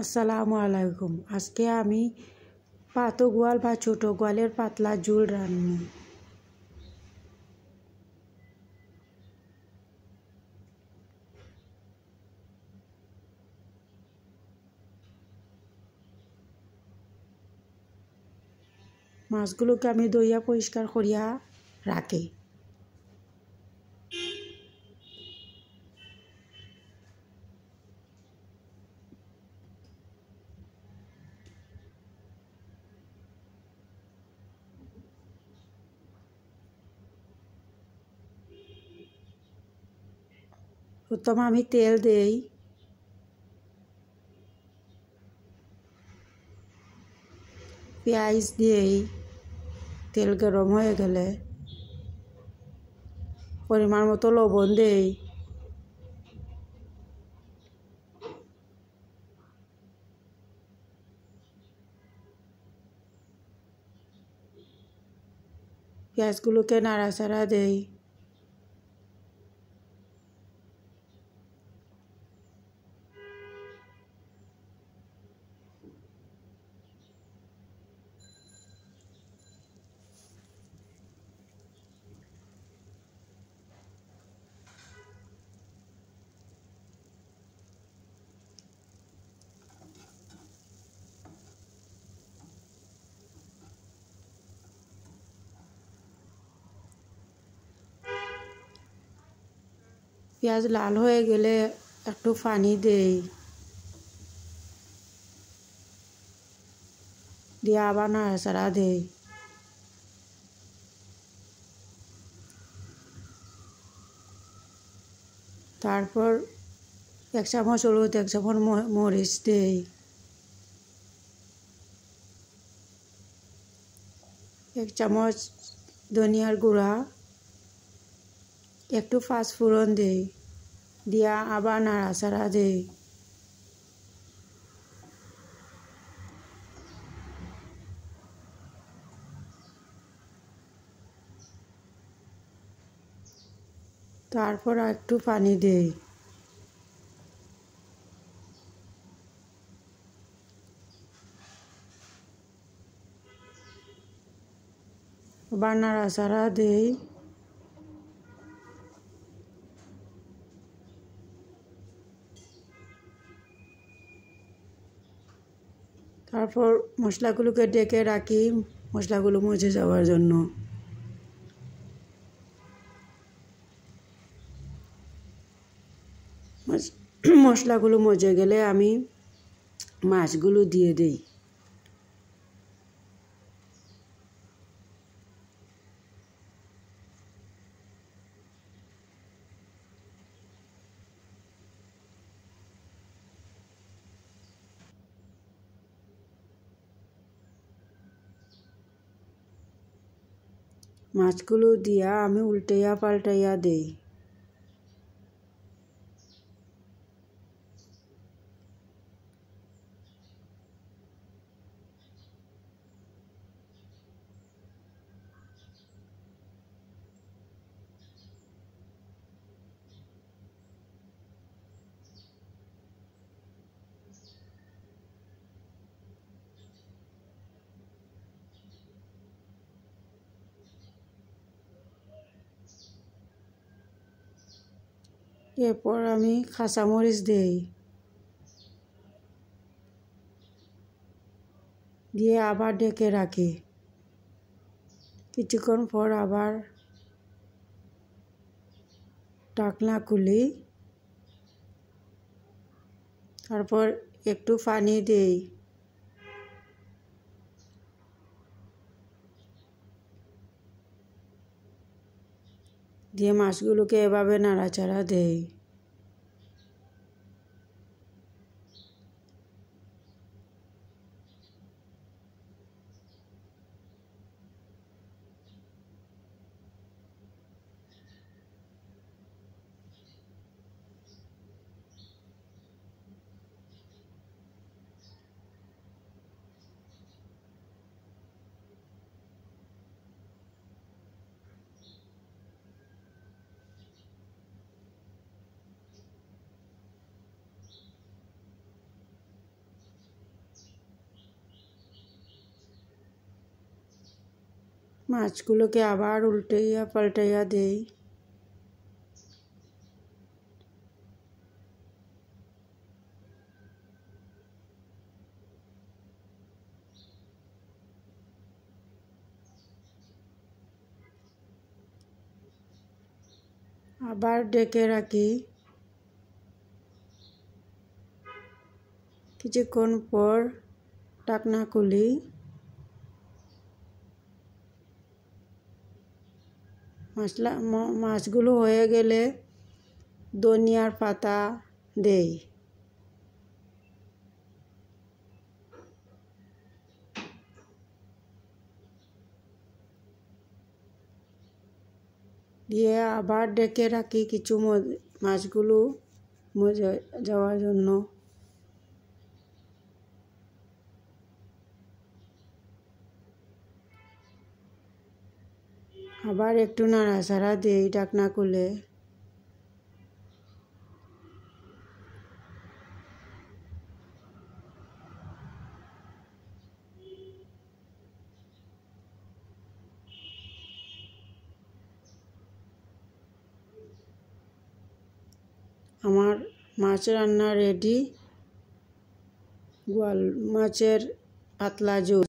আসসালামু আলাইকুম। আজকে আমি পাতো গোয়াল বা ছোট গোয়ালের পাতলা ঝোল রান্নি। মাছগুলোকে আমি দইয়া পরিষ্কার করিয়া রাখি। প্রথম আমি তেল দেই। পেঁয়াজ দিয়েই তেল গরম হয়ে গেলে পরিমাণ মতো লবণ দেই। পেঁয়াজগুলোকে নাড়াচাড়া দেই। পেঁয়াজ লাল হয়ে গেলে একটু পানি দেই। দিয়ে আবার নাড়াচাড়া দেই। তারপর এক চামচ হলুদ, এক চামচ মরিচ দেই। এক চামচ ধনিয়ার গুঁড়া একটু পাঁচফোড়ন দেই দিয়া আবার নাড়াচাড়া দেই। তারপর একটু পানি দেই। আবার নাড়াচাড়া দেই। তারপর মশলাগুলোকে ডেকে রাখি, মশলাগুলো মুছে যাওয়ার জন্য। মশলাগুলো মজে গেলে আমি মাছগুলো দিয়ে দিই। মাছগুলো দিয়া আমি উল্টাইয়া পাল্টাইয়া দেই। এরপর আমি কাঁচামরিচ দিই। দিয়ে আবার ডেকে রাখি। কিছুক্ষণ পর আবার ঢাকনা খুলি। তারপর একটু পানি দেই। দিয়ে মাছগুলোকে এভাবে নাড়াচাড়া দেই মাছগুলোকে আবার উল্টাইয়া পাল্টাইয়া দেই আবার ডেকে রাখি কিছুক্ষণ পর টাকনা খুলি মশলা মাছগুলো হয়ে গেলে ধনিয়ার পাতা দেই দিয়ে আবার ডেকে রাখি কিছু মাছগুলো মজে যাওয়ার জন্য আবার একটু নাড়াচাড়া দিই ঢাকনা খুলে আমার মাছ রান্না রেডি গোয়াল মাছের পাতলা জুস